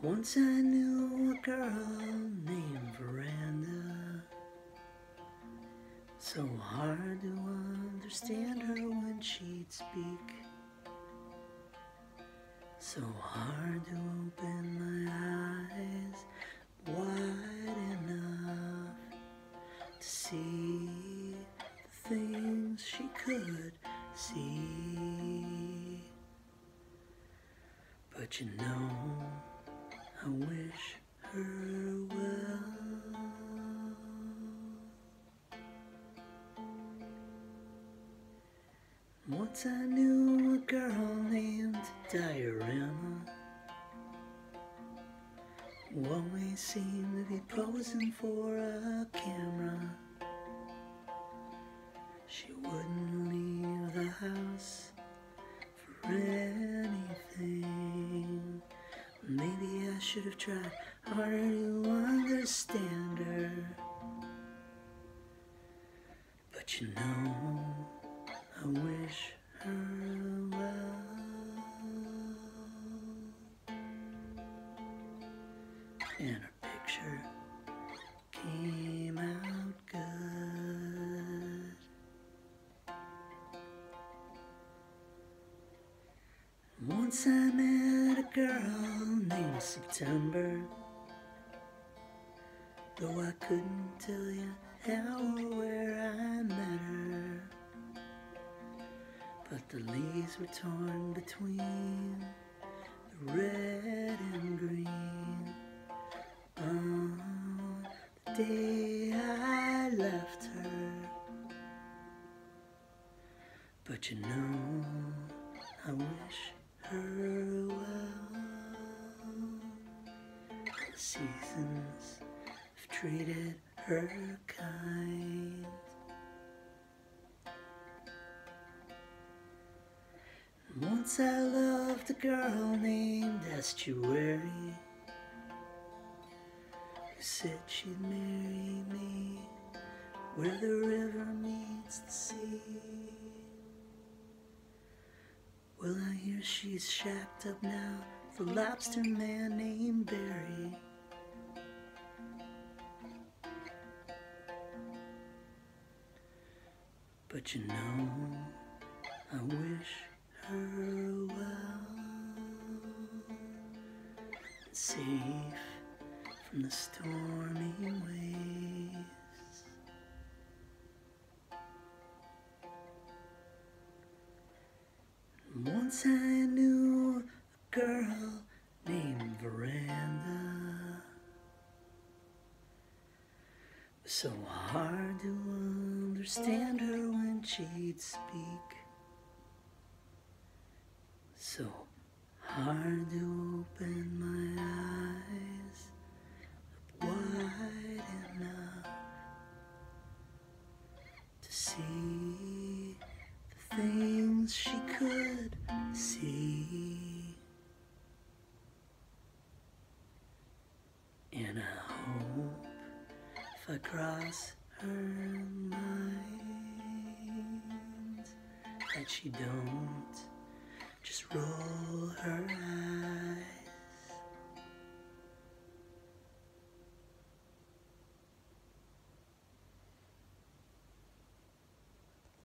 Once I knew a girl named Veranda. So hard to understand her when she'd speak. So hard to open my eyes wide enough to see the things she could see. But you know, I wish her well. Once I knew a girl named Diorama who always seemed to be posing for a camera. She wouldn't leave the house for anything. Maybe I should have tried harder to understand her. But you know, I wish her well. And her picture came out good. Once I met a girl named September. Though I couldn't tell you how or where I met her. But the leaves were torn between the red and green. On the day I left her. But you know, seasons have treated her kind. Once I loved a girl named Estuary who said she'd marry me where the river meets the sea. Well, I hear she's shacked up now a lobster man named Barry. But you know, I wish her well and safe from the stormy waves. Once I knew a girl named Veranda. So hard to understand her she'd speak. So hard to open my eyes wide enough to see the things she could see. And I hope if I cross her mind that she don't just roll her eyes.